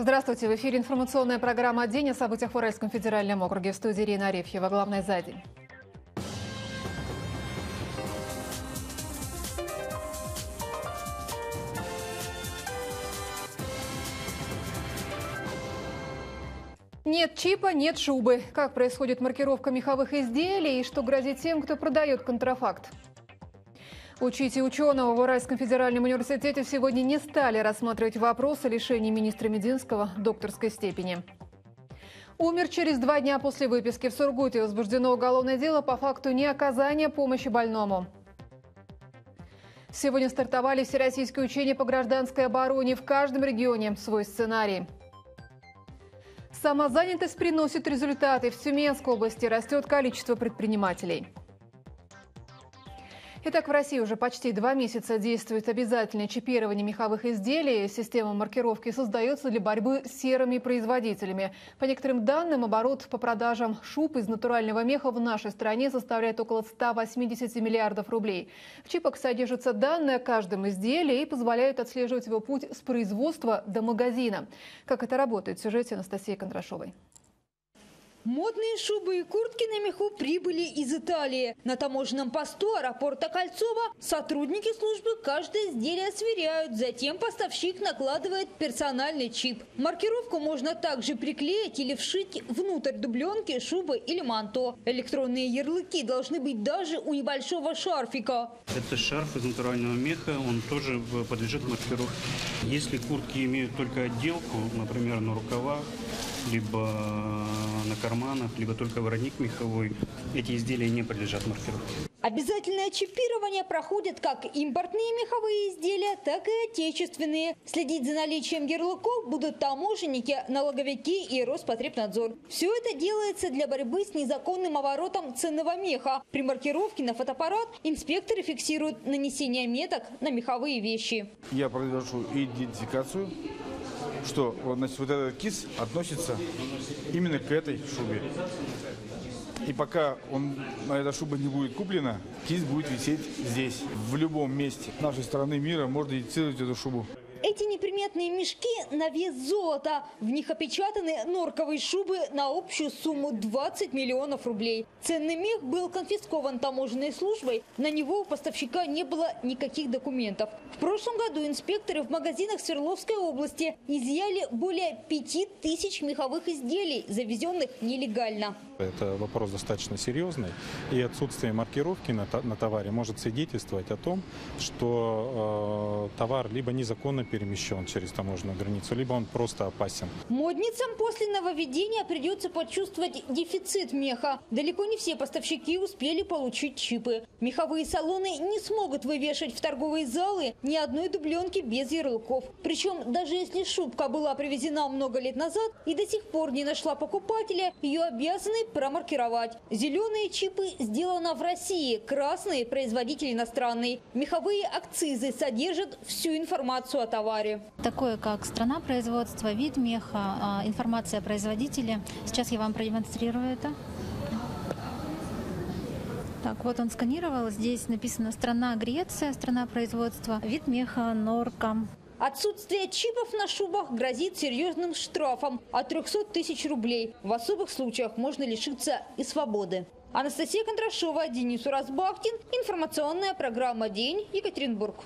Здравствуйте. В эфире информационная программа «День» о событиях в Уральском федеральном округе. В студии Ирина Арефьева. Главное за день. Нет чипа, нет шубы. Как происходит маркировка меховых изделий и что грозит тем, кто продает контрафакт? Учите ученого в Уральском федеральном университете сегодня не стали рассматривать вопрос о лишении министра Мединского докторской степени. Умер через два дня после выписки. В Сургуте возбуждено уголовное дело по факту неоказания помощи больному. Сегодня стартовали всероссийские учения по гражданской обороне. В каждом регионе свой сценарий. Самозанятость приносит результаты. В Тюменской области растет количество предпринимателей. Итак, в России уже почти два месяца действует обязательное чипирование меховых изделий. Система маркировки создается для борьбы с серыми производителями. По некоторым данным, оборот по продажам шуб из натурального меха в нашей стране составляет около 180 миллиардов рублей. В чипах содержатся данные о каждом изделии и позволяют отслеживать его путь с производства до магазина. Как это работает в сюжете Анастасии Кондрашовой. Модные шубы и куртки на меху прибыли из Италии. На таможенном посту аэропорта Кольцова сотрудники службы каждое изделие сверяют. Затем поставщик накладывает персональный чип. Маркировку можно также приклеить или вшить внутрь дубленки, шубы или манто. Электронные ярлыки должны быть даже у небольшого шарфика. Это шарф из натурального меха, он тоже подлежит маркировке. Если куртки имеют только отделку, например, на рукавах, либо на карманах, либо только воротник меховой. Эти изделия не подлежат маркировке. Обязательное чипирование проходит как импортные меховые изделия, так и отечественные. Следить за наличием ярлыков будут таможенники, налоговики и Роспотребнадзор. Все это делается для борьбы с незаконным оборотом ценного меха. При маркировке на фотоаппарат инспекторы фиксируют нанесение меток на меховые вещи. Я произвожу идентификацию что значит, вот этот кис относится именно к этой шубе. И пока он, эта шуба не будет куплена, кисть будет висеть здесь, в любом месте нашей страны мира можно идентифицировать эту шубу. Эти неприметные мешки на вес золота. В них опечатаны норковые шубы на общую сумму 20 миллионов рублей. Ценный мех был конфискован таможенной службой. На него у поставщика не было никаких документов. В прошлом году инспекторы в магазинах Свердловской области изъяли более 5 тысяч меховых изделий, завезенных нелегально. Это вопрос достаточно серьезный. И отсутствие маркировки на, товаре может свидетельствовать о том, что э, товар либо незаконно перемещен через таможенную границу, либо он просто опасен. Модницам после нововведения придется почувствовать дефицит меха. Далеко не все поставщики успели получить чипы. Меховые салоны не смогут вывешивать в торговые залы ни одной дубленки без ярлыков. Причем даже если шубка была привезена много лет назад и до сих пор не нашла покупателя, ее обязаны промаркировать. Зеленые чипы сделано в России, красные – производитель иностранный. Меховые акцизы содержат всю информацию о товаре товаре. Такое, как страна производства, вид меха, а, информация о производителе. Сейчас я вам продемонстрирую это. Так, вот он сканировал. Здесь написано «Страна Греция», «Страна производства», вид меха «Норка». Отсутствие чипов на шубах грозит серьезным штрафом от 300 тысяч рублей. В особых случаях можно лишиться и свободы. Анастасия Кондрашова, Денис Уразбахтин. Информационная программа «День. Екатеринбург».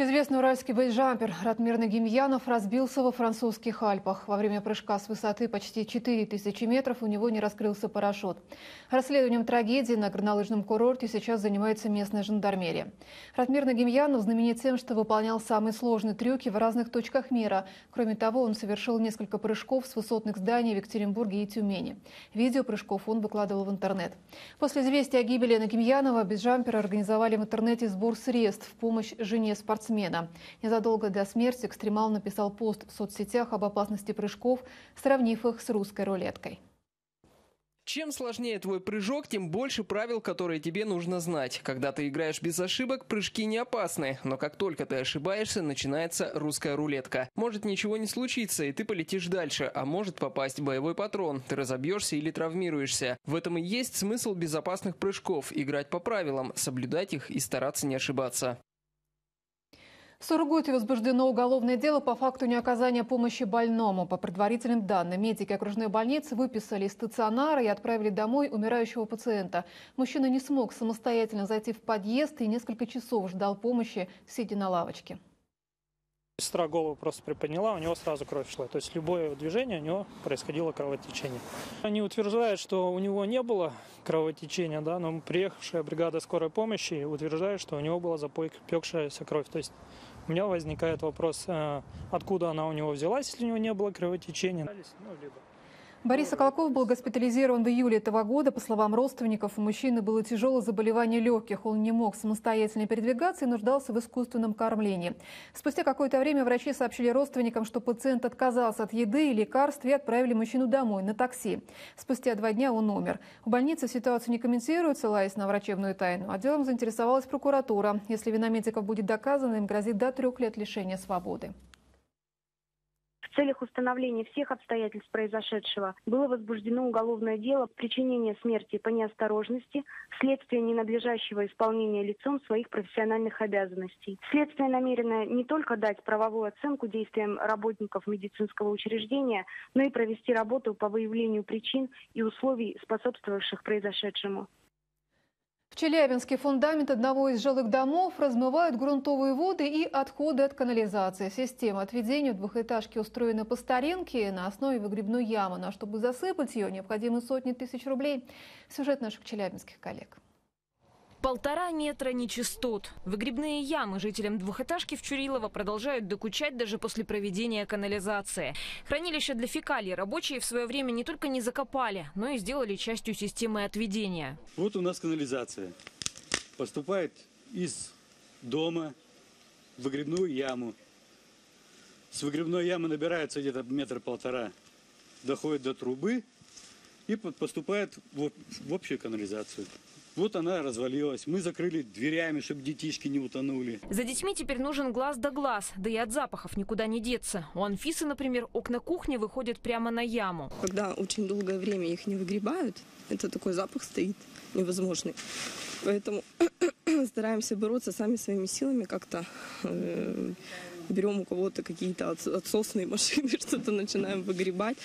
Известный уральский бейджампер Ратмир Нагимьянов разбился во французских Альпах. Во время прыжка с высоты почти 4000 метров у него не раскрылся парашют. Расследованием трагедии на горнолыжном курорте сейчас занимается местная жандармерия. Ратмир Нагимьянов знаменит тем, что выполнял самые сложные трюки в разных точках мира. Кроме того, он совершил несколько прыжков с высотных зданий в Екатеринбурге и Тюмени. Видео прыжков он выкладывал в интернет. После известия о гибели Нагимьянова бейджамперы организовали в интернете сбор средств в помощь жене спортсмена спортсмена. Незадолго до смерти экстремал написал пост в соцсетях об опасности прыжков, сравнив их с русской рулеткой. Чем сложнее твой прыжок, тем больше правил, которые тебе нужно знать. Когда ты играешь без ошибок, прыжки не опасны. Но как только ты ошибаешься, начинается русская рулетка. Может ничего не случиться, и ты полетишь дальше, а может попасть боевой патрон. Ты разобьешься или травмируешься. В этом и есть смысл безопасных прыжков. Играть по правилам, соблюдать их и стараться не ошибаться. В Сургуте возбуждено уголовное дело по факту неоказания помощи больному. По предварительным данным, медики окружной больницы выписали из стационара и отправили домой умирающего пациента. Мужчина не смог самостоятельно зайти в подъезд и несколько часов ждал помощи, сидя на лавочке. Сестра голову просто приподняла, у него сразу кровь шла. То есть любое движение у него происходило кровотечение. Они утверждают, что у него не было кровотечения, да, но приехавшая бригада скорой помощи утверждает, что у него была запекшаяся кровь. То есть у меня возникает вопрос, э, откуда она у него взялась, если у него не было кровотечения. Ну, либо Борис Соколков был госпитализирован в июле этого года. По словам родственников, у мужчины было тяжелое заболевание легких. Он не мог самостоятельно передвигаться и нуждался в искусственном кормлении. Спустя какое-то время врачи сообщили родственникам, что пациент отказался от еды и лекарств и отправили мужчину домой на такси. Спустя два дня он умер. В больнице ситуацию не комментируют, ссылаясь на врачебную тайну. А делом заинтересовалась прокуратура. Если вина медиков будет доказана, им грозит до трех лет лишения свободы. Целях установления всех обстоятельств произошедшего было возбуждено уголовное дело причинения смерти по неосторожности вследствие ненадлежащего исполнения лицом своих профессиональных обязанностей. Следствие намерено не только дать правовую оценку действиям работников медицинского учреждения, но и провести работу по выявлению причин и условий, способствовавших произошедшему. В Челябинске фундамент одного из жилых домов размывают грунтовые воды и отходы от канализации. Система отведения в двухэтажке устроена по старинке на основе выгребной ямы. Но чтобы засыпать ее, необходимы сотни тысяч рублей. Сюжет наших челябинских коллег. Полтора метра нечистот. Выгребные ямы жителям двухэтажки в Чурилово продолжают докучать даже после проведения канализации. Хранилище для фекалий рабочие в свое время не только не закопали, но и сделали частью системы отведения. Вот у нас канализация. Поступает из дома в выгребную яму. С выгребной ямы набирается где-то метр-полтора, доходит до трубы и поступает в общую канализацию. Вот она развалилась. Мы закрыли дверями, чтобы детишки не утонули. За детьми теперь нужен глаз да глаз. Да и от запахов никуда не деться. У Анфисы, например, окна кухни выходят прямо на яму. Когда очень долгое время их не выгребают, это такой запах стоит невозможный. Поэтому стараемся бороться сами своими силами как-то. Э, берем у кого-то какие-то отсосные машины, что-то начинаем выгребать,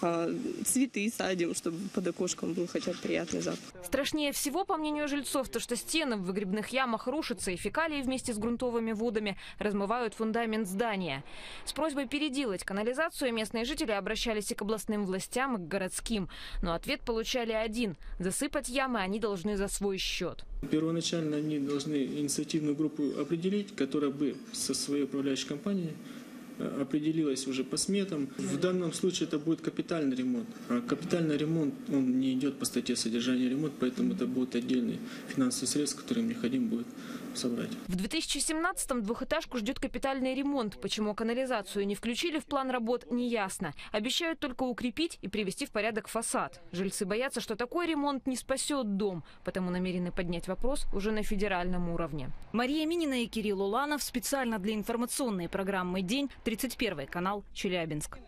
а, цветы садим, чтобы под окошком был хотя бы приятный запах. Страшнее всего, по мнению жильцов, то, что стены в выгребных ямах рушатся, и фекалии вместе с грунтовыми водами размывают фундамент здания. С просьбой переделать канализацию местные жители обращались и к областным властям, и к городским. Но ответ получали один – засыпать ямы они должны за свой счет. Первоначально они должны инициативную группу определить, которая бы со своей управляющей компанией э, определилась уже по сметам. В данном случае это будет капитальный ремонт. А капитальный ремонт, он не идет по статье содержания ремонт, поэтому это будет отдельный финансовый средств, который необходим будет собрать. В 2017-м двухэтажку ждет капитальный ремонт. Почему канализацию не включили в план работ, неясно. Обещают только укрепить и привести в порядок фасад. Жильцы боятся, что такой ремонт не спасет дом, потому намерены поднять вопрос уже на федеральном уровне. Мария Минина и Кирилл Уланов специально для информационной программы «День», 31 канал «Челябинск».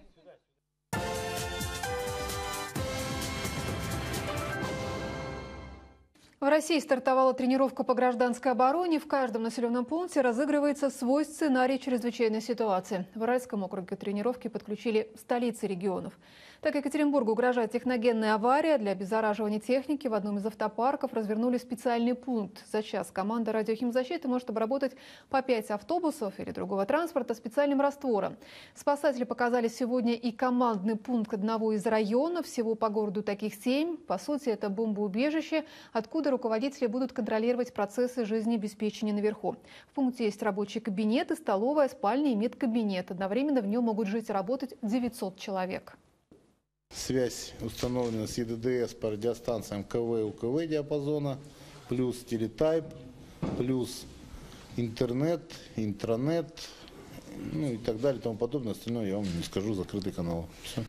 В России стартовала тренировка по гражданской обороне. В каждом населенном пункте разыгрывается свой сценарий чрезвычайной ситуации. В Уральском округе тренировки подключили столицы регионов. Так Екатеринбургу угрожает техногенная авария. Для обеззараживания техники в одном из автопарков развернули специальный пункт. За час команда радиохимзащиты может обработать по 5 автобусов или другого транспорта специальным раствором. Спасатели показали сегодня и командный пункт одного из районов. Всего по городу таких семь. По сути, это бомбоубежище, откуда руководители будут контролировать процессы жизнеобеспечения наверху. В пункте есть рабочий кабинет и столовая, спальня и медкабинет. Одновременно в нем могут жить и работать 900 человек. Связь установлена с ЕДДС по радиостанциям КВ и УКВ диапазона, плюс телетайп, плюс интернет, интранет, ну и так далее и тому подобное. Остальное я вам не скажу, закрытый канал. Все.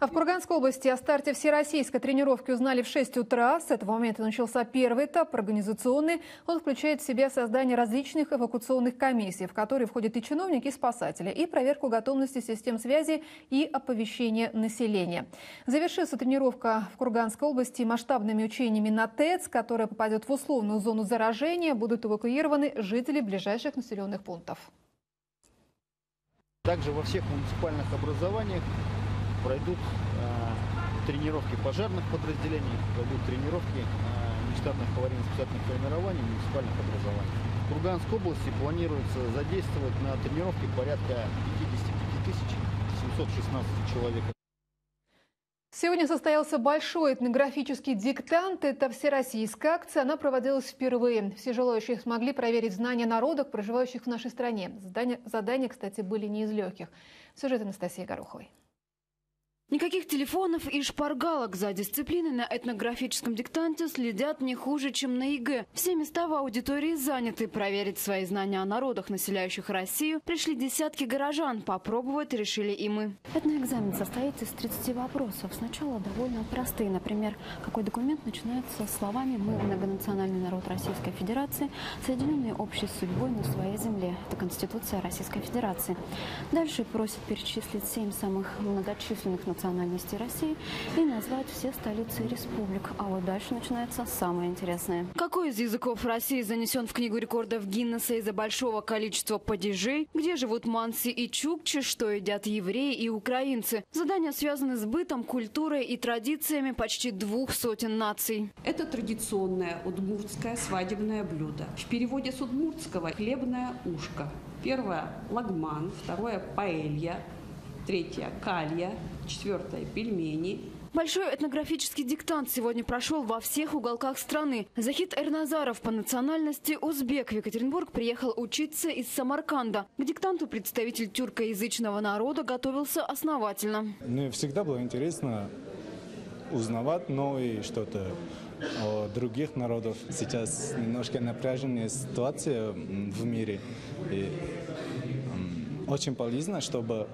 А в Курганской области о старте всероссийской тренировки узнали в 6 утра. С этого момента начался первый этап, организационный. Он включает в себя создание различных эвакуационных комиссий, в которые входят и чиновники, и спасатели, и проверку готовности систем связи и оповещение населения. Завершится тренировка в Курганской области масштабными учениями на ТЭЦ, которая попадет в условную зону заражения. Будут эвакуированы жители ближайших населенных пунктов. Также во всех муниципальных образованиях пройдут э, тренировки пожарных подразделений, пройдут тренировки э, нештатных аварийно-спасательных формирований муниципальных образований. В Курганской области планируется задействовать на тренировке порядка 55 716 человек. Сегодня состоялся большой этнографический диктант. Это всероссийская акция. Она проводилась впервые. Все желающие смогли проверить знания народов, проживающих в нашей стране. Задания, задания кстати, были не из легких. Сюжет Анастасии Гороховой. Никаких телефонов и шпаргалок за дисциплиной на этнографическом диктанте следят не хуже, чем на ЕГЭ. Все места в аудитории заняты. Проверить свои знания о народах, населяющих Россию, пришли десятки горожан. Попробовать решили и мы. Этноэкзамен состоит из 30 вопросов. Сначала довольно простые. Например, какой документ начинается словами «Мы многонациональный народ Российской Федерации, соединенные общей судьбой на своей земле». Это Конституция Российской Федерации. Дальше просят перечислить семь самых многочисленных национальности России и назвать все столицы республик. А вот дальше начинается самое интересное. Какой из языков России занесен в Книгу рекордов Гиннесса из-за большого количества падежей? Где живут манси и чукчи? Что едят евреи и украинцы? Задания связаны с бытом, культурой и традициями почти двух сотен наций. Это традиционное удмуртское свадебное блюдо. В переводе с удмуртского – хлебное ушко. Первое – лагман, второе – паэлья, третье – калья, четвертое – пельмени, Большой этнографический диктант сегодня прошел во всех уголках страны. Захид Эрназаров по национальности узбек в Екатеринбург приехал учиться из Самарканда. К диктанту представитель тюркоязычного народа готовился основательно. Мне всегда было интересно узнавать новые что-то о других народах. Сейчас немножко напряженная ситуация в мире. И очень полезно, чтобы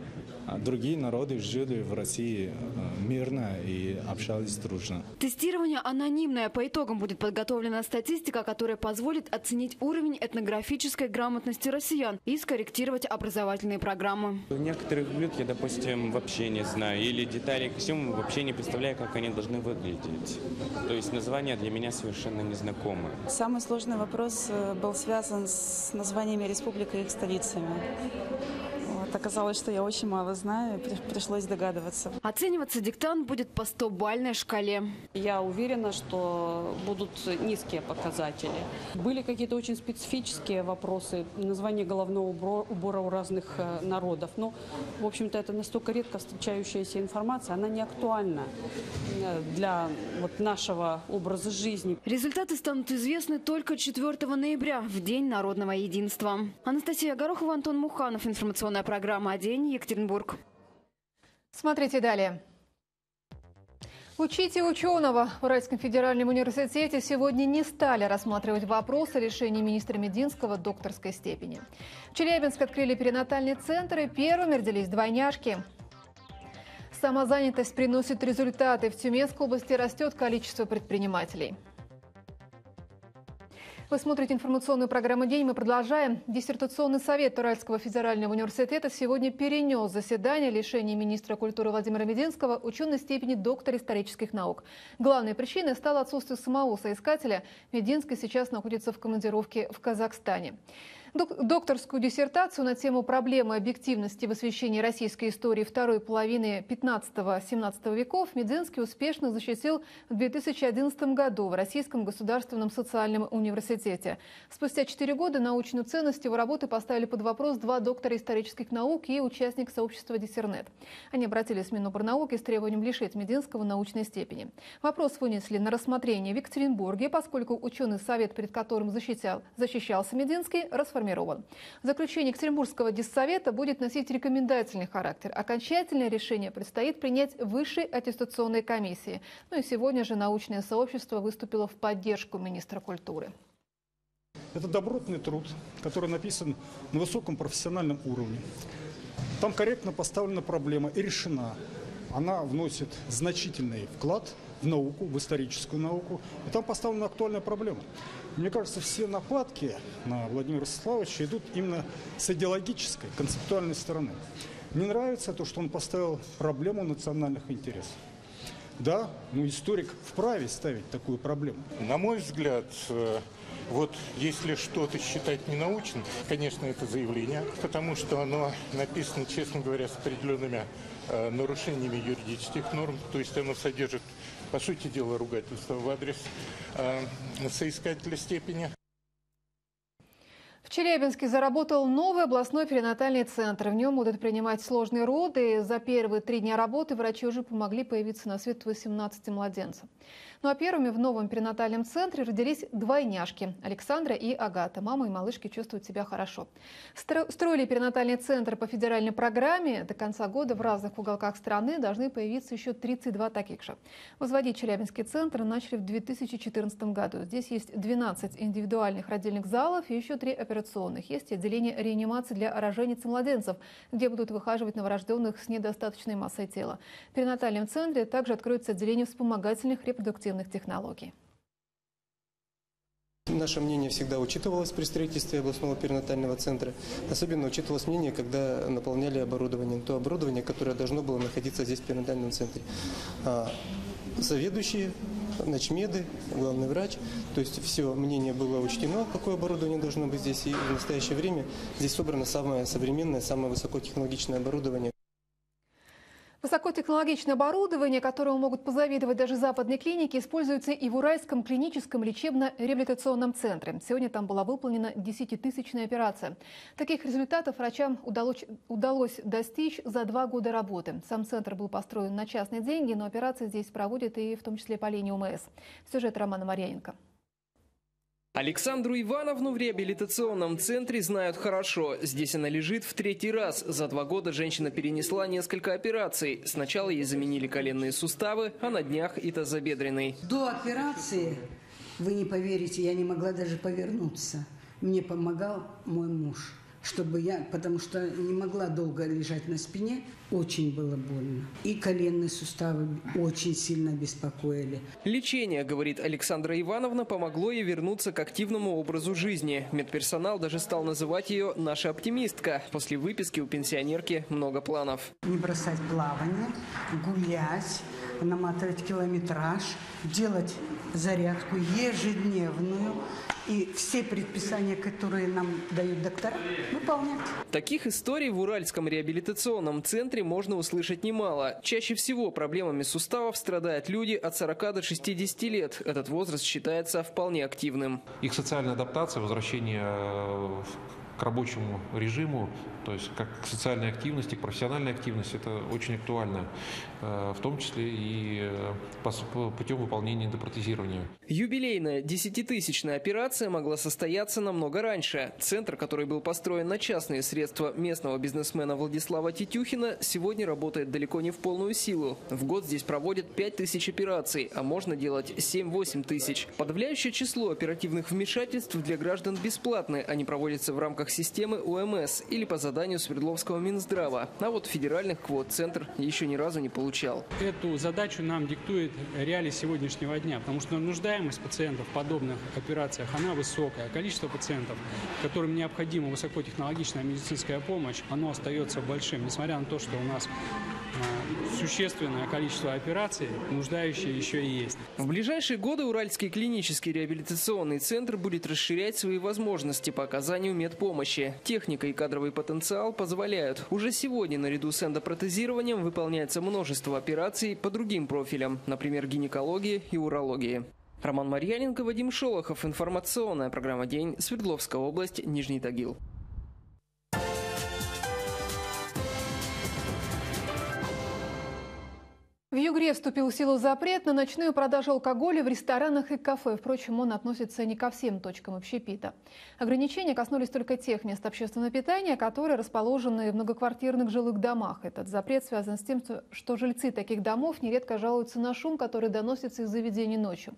другие народы жили в России э, мирно и общались дружно. Тестирование анонимное. По итогам будет подготовлена статистика, которая позволит оценить уровень этнографической грамотности россиян и скорректировать образовательные программы. Некоторых блюд я, допустим, вообще не знаю. Или детали костюма вообще не представляю, как они должны выглядеть. То есть названия для меня совершенно незнакомы. Самый сложный вопрос э, был связан с названиями республик и их столицами. Оказалось, что я очень мало знаю, пришлось догадываться. Оцениваться диктант будет по 100-бальной шкале. Я уверена, что будут низкие показатели. Были какие-то очень специфические вопросы, название головного убора у разных э, народов. Но, в общем-то, это настолько редко встречающаяся информация, она не актуальна э, для вот нашего образа жизни. Результаты станут известны только 4 ноября, в День народного единства. Анастасия Горохова, Антон Муханов, информационная программа «День», Екатеринбург. Смотрите далее. Учите ученого. В Уральском федеральном университете сегодня не стали рассматривать вопрос о лишении министра Мединского докторской степени. В Челябинск открыли перинатальный центр и первыми родились двойняшки. Самозанятость приносит результаты. В Тюменской области растет количество предпринимателей. Вы смотрите информационную программу «День». Мы продолжаем. Диссертационный совет Уральского федерального университета сегодня перенес заседание лишения министра культуры Владимира Мединского ученой степени доктора исторических наук. Главной причиной стало отсутствие самого соискателя. Мединский сейчас находится в командировке в Казахстане. Докторскую диссертацию на тему проблемы объективности в освещении российской истории второй половины 15-17 веков Мединский успешно защитил в 2011 году в Российском государственном социальном университете. Спустя четыре года научную ценность его работы поставили под вопрос два доктора исторических наук и участник сообщества Диссернет. Они обратились в Миноборнауки с требованием лишить Мединского научной степени. Вопрос вынесли на рассмотрение в Екатеринбурге, поскольку ученый совет, перед которым защищал, защищался Мединский, расформировал сформирован. Заключение Екатеринбургского диссовета будет носить рекомендательный характер. Окончательное решение предстоит принять высшей аттестационной комиссии. Ну и сегодня же научное сообщество выступило в поддержку министра культуры. Это добротный труд, который написан на высоком профессиональном уровне. Там корректно поставлена проблема и решена. она вносит значительный вклад в науку, в историческую науку. И там поставлена актуальная проблема. Мне кажется, все нападки на Владимира Ростиславовича идут именно с идеологической, концептуальной стороны. Мне нравится то, что он поставил проблему национальных интересов. Да, ну историк вправе ставить такую проблему. На мой взгляд, э, вот если что-то считать ненаучным, конечно, это заявление, потому что оно написано, честно говоря, с определенными э, нарушениями юридических норм, то есть оно содержит, по сути дела, ругательство в адрес э, соискателя степени. В Челябинске заработал новый областной перинатальный центр. В нем будут принимать сложные роды. За первые три дня работы врачи уже помогли появиться на свет 18 младенцев. Ну а первыми в новом перинатальном центре родились двойняшки – Александра и Агата. Мама и малышки чувствуют себя хорошо. Строили перинатальный центр по федеральной программе. До конца года в разных уголках страны должны появиться еще 32 таких же. Возводить Челябинский центр начали в 2014 году. Здесь есть 12 индивидуальных родильных залов и еще три операционных. Есть отделение реанимации для рожениц и младенцев, где будут выхаживать новорожденных с недостаточной массой тела. В перинатальном центре также откроется отделение вспомогательных репродуктивных технологий. Наше мнение всегда учитывалось при строительстве областного перинатального центра. Особенно учитывалось мнение, когда наполняли оборудование. То оборудование, которое должно было находиться здесь в перинатальном центре. А заведующие, ночмеды, главный врач. То есть все мнение было учтено, какое оборудование должно быть здесь. И в настоящее время здесь собрано самое современное, самое высокотехнологичное оборудование. Высокотехнологичное оборудование, которому могут позавидовать даже западные клиники, используется и в Уральском клиническом лечебно-реабилитационном центре. Сегодня там была выполнена десятитысячная операция. Таких результатов врачам удалось, удалось достичь за два года работы. Сам центр был построен на частные деньги, но операции здесь проводят и в том числе по линии УМС. Сюжет Романа Марьяненко. Александру Ивановну в реабилитационном центре знают хорошо. Здесь она лежит в третий раз. За два года женщина перенесла несколько операций. Сначала ей заменили коленные суставы, а на днях и тазобедренный. До операции, вы не поверите, я не могла даже повернуться. Мне помогал мой муж чтобы я, потому что не могла долго лежать на спине, очень было больно. И коленные суставы очень сильно беспокоили. Лечение, говорит Александра Ивановна, помогло ей вернуться к активному образу жизни. Медперсонал даже стал называть ее «наша оптимистка». После выписки у пенсионерки много планов. Не бросать плавание, гулять, наматывать километраж, делать зарядку ежедневную и все предписания, которые нам дают доктора, выполнять. Таких историй в Уральском реабилитационном центре можно услышать немало. Чаще всего проблемами суставов страдают люди от 40 до 60 лет. Этот возраст считается вполне активным. Их социальная адаптация, возвращение э, к рабочему режиму, то есть как к социальной активности, к профессиональной активности, это очень актуально, э, в том числе и э, путем выполнения эндопротезирования. Юбилейная десятитысячная операция могла состояться намного раньше. Центр, который был построен на частные средства местного бизнесмена Владислава Тетюхина, сегодня работает далеко не в полную силу. В год здесь проводят 5 тысяч операций, а можно делать 7-8 тысяч. Подавляющее число оперативных вмешательств для граждан бесплатны. Они проводятся в рамках рамках системы ОМС или по заданию Свердловского Минздрава. А вот федеральных квот центр еще ни разу не получал. Эту задачу нам диктует реалии сегодняшнего дня, потому что нуждаемость пациентов в подобных операциях, она высокая. Количество пациентов, которым необходима высокотехнологичная медицинская помощь, оно остается большим, несмотря на то, что у нас существенное количество операций, нуждающие еще и есть. В ближайшие годы Уральский клинический реабилитационный центр будет расширять свои возможности по оказанию медпомощи. Техника и кадровый потенциал позволяют. Уже сегодня наряду с эндопротезированием выполняется множество операций по другим профилям, например, гинекологии и урологии. Роман Марьяненко, Вадим Шолохов. Информационная программа «День». Свердловская область, Нижний Тагил. В Югре вступил в силу запрет на ночную продажу алкоголя в ресторанах и кафе. Впрочем, он относится не ко всем точкам общепита. Ограничения коснулись только тех мест общественного питания, которые расположены в многоквартирных жилых домах. Этот запрет связан с тем, что жильцы таких домов нередко жалуются на шум, который доносится из заведений ночью.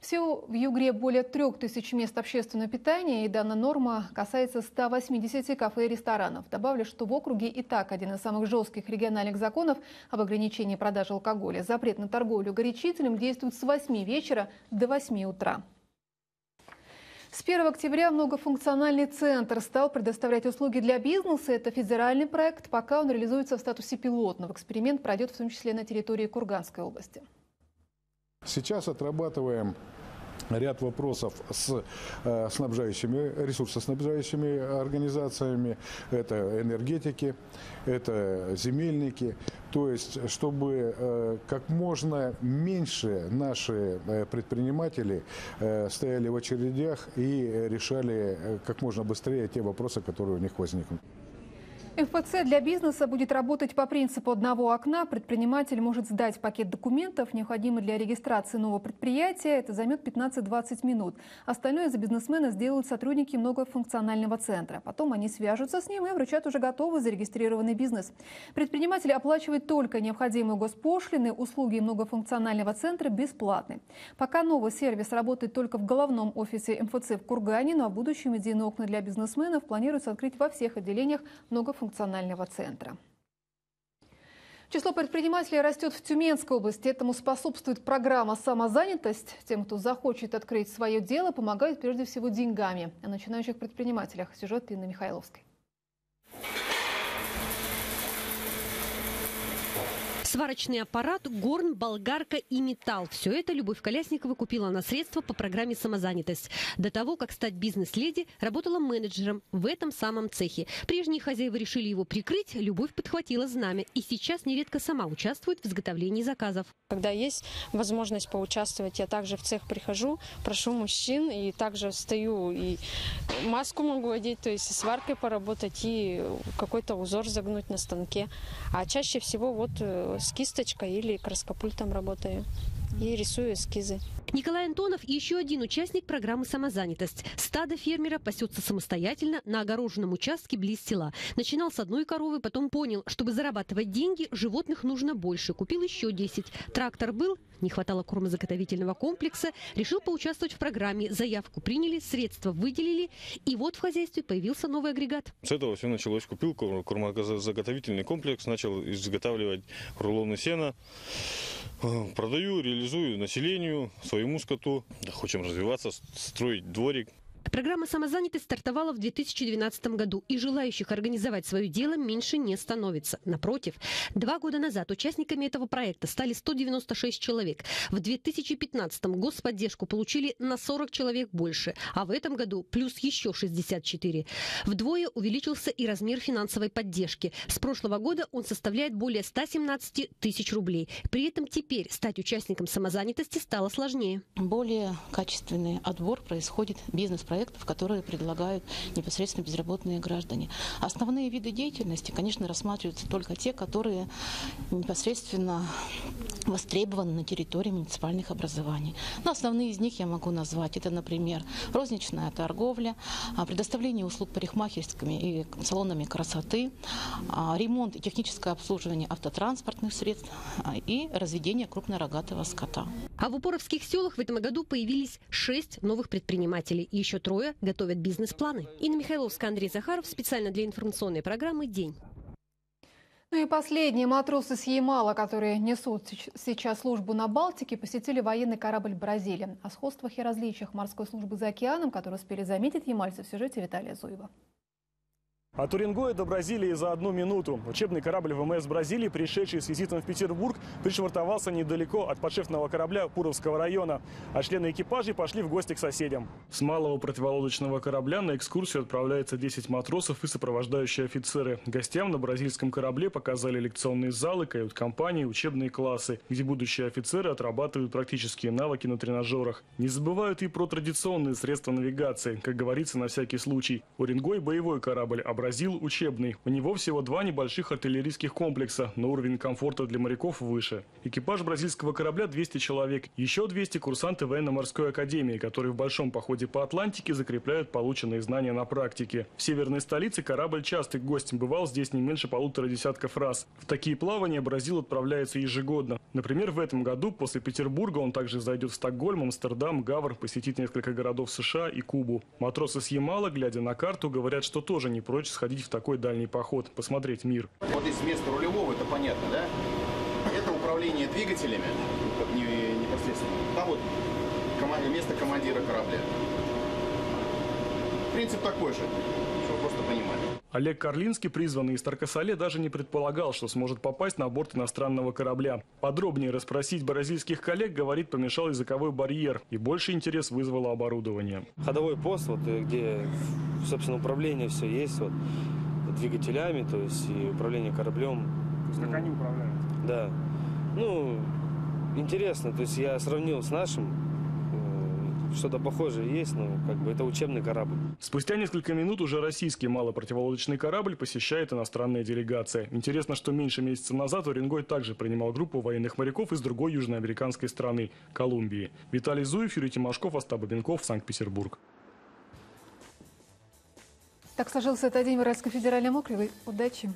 Всего в Югре более трех тысяч мест общественного питания, и данная норма касается 180 кафе и ресторанов. Добавлю, что в округе и так один из самых жестких региональных законов об ограничении продажи алкоголя. Запрет на торговлю горячителем действует с 8 вечера до 8 утра. С 1 октября многофункциональный центр стал предоставлять услуги для бизнеса. Это федеральный проект. Пока он реализуется в статусе пилотного. Эксперимент пройдет в том числе на территории Курганской области. Сейчас отрабатываем ряд вопросов с э, снабжающими, ресурсоснабжающими организациями. Это энергетики, это земельники. То есть, чтобы э, как можно меньше наши э, предприниматели стояли в очередях и решали как можно быстрее те вопросы, которые у них возникнут. МФЦ для бизнеса будет работать по принципу одного окна. Предприниматель может сдать пакет документов, необходимый для регистрации нового предприятия. Это займет 15-20 минут. Остальное за бизнесмена сделают сотрудники многофункционального центра. Потом они свяжутся с ним и вручат уже готовый зарегистрированный бизнес. Предприниматель оплачивает только необходимые госпошлины, услуги многофункционального центра бесплатны. Пока новый сервис работает только в головном офисе МФЦ в Кургане, но в будущем единые окна для бизнесменов планируется открыть во всех отделениях многофункционального функционального центра. Число предпринимателей растет в Тюменской области. Этому способствует программа «Самозанятость». Тем, кто захочет открыть свое дело, помогают прежде всего деньгами. О начинающих предпринимателях. Сюжет Инны Михайловской. Сварочный аппарат, горн, болгарка и металл. Все это Любовь Колясникова купила на средства по программе «Самозанятость». До того, как стать бизнес-леди, работала менеджером в этом самом цехе. Прежние хозяева решили его прикрыть, Любовь подхватила знамя и сейчас нередко сама участвует в изготовлении заказов. Когда есть возможность поучаствовать, я также в цех прихожу, прошу мужчин и также стою и маску могу одеть, то есть сваркой поработать и какой-то узор загнуть на станке. А чаще всего вот э, с кисточкой или краскопультом работаю и рисую эскизы. Николай Антонов – еще один участник программы «Самозанятость». Стадо фермера пасется самостоятельно на огороженном участке близ села. Начинал с одной коровы, потом понял, чтобы зарабатывать деньги, животных нужно больше. Купил еще 10. Трактор был, не хватало кормозаготовительного комплекса, решил поучаствовать в программе. Заявку приняли, средства выделили, и вот в хозяйстве появился новый агрегат. С этого все началось. Купил кормозаготовительный комплекс, начал изготавливать рулоны сена. Э, продаю, реализую населению, своему скоту. Хочем развиваться, строить дворик. Программа «Самозанятость» стартовала в 2012 году, и желающих организовать свое дело меньше не становится. Напротив, два года назад участниками этого проекта стали 196 человек. В 2015-м господдержку получили на 40 человек больше, а в этом году плюс еще 64. Вдвое увеличился и размер финансовой поддержки. С прошлого года он составляет более 117 тысяч рублей. При этом теперь стать участником самозанятости стало сложнее. Более качественный отбор происходит бизнес-проект проектов, которые предлагают непосредственно безработные граждане. Основные виды деятельности, конечно, рассматриваются только те, которые непосредственно востребованы на территории муниципальных образований. Но основные из них я могу назвать. Это, например, розничная торговля, а, предоставление услуг парикмахерскими и салонами красоты, а, ремонт и техническое обслуживание автотранспортных средств а, и разведение крупнорогатого скота. А в упоровских селах в этом году появились шесть новых предпринимателей. И еще трое готовят бизнес-планы. Инна Михайловская, Андрей Захаров. Специально для информационной программы «День». Ну и последние матросы с Ямала, которые несут сейчас службу на Балтике, посетили военный корабль «Бразилия». О сходствах и различиях морской службы за океаном, которые успели заметить ямальцы в сюжете Виталия Зуева. От Уренгоя до Бразилии за одну минуту. Учебный корабль ВМС Бразилии, пришедший с визитом в Петербург, пришвартовался недалеко от подшефного корабля Пуровского района, а члены экипажей пошли в гости к соседям. С малого противолодочного корабля на экскурсию отправляется 10 матросов и сопровождающие офицеры. Гостям на бразильском корабле показали лекционные залы, кают-компании, учебные классы, где будущие офицеры отрабатывают практические навыки на тренажерах. Не забывают и про традиционные средства навигации. Как говорится, на всякий случай. Уренгой – боевой корабль, а Бразил учебный. У него всего два небольших артиллерийских комплекса, но уровень комфорта для моряков выше. Экипаж бразильского корабля 200 человек. Еще 200 курсанты военно-морской академии, которые в большом походе по Атлантике закрепляют полученные знания на практике. В северной столице корабль частый гость бывал здесь не меньше полутора десятков раз. В такие плавания Бразил отправляется ежегодно. Например, в этом году после Петербурга он также зайдет в Стокгольм, Амстердам, Гавр, посетит несколько городов США и Кубу. Матросы с Ямала, глядя на карту, говорят, что тоже не прочь сходить в такой дальний поход, посмотреть мир. Вот из места рулевого, это понятно, да? Это управление двигателями непосредственно. Там вот место командира корабля. Принцип такой же, чтобы просто понимали. Олег Карлинский, призванный из Таркасале, даже не предполагал, что сможет попасть на борт иностранного корабля. Подробнее расспросить бразильских коллег, говорит, помешал языковой барьер. И больше интерес вызвало оборудование. Ходовой пост, вот, э, где, собственно, управление все есть, вот, двигателями, то есть и управление кораблем. То есть как они управляют? Да. Ну, интересно, то есть я сравнил с нашим, что-то похожее есть, но как бы это учебный корабль. Спустя несколько минут уже российский малопротиволодочный корабль посещает иностранная делегация. Интересно, что меньше месяца назад Уренгой также принимал группу военных моряков из другой южноамериканской страны – Колумбии. Виталий Зуев, Юрий Тимошков, Остап Бабенков, Санкт-Петербург. Так сложился этот день в Уральском федеральном округе. Удачи!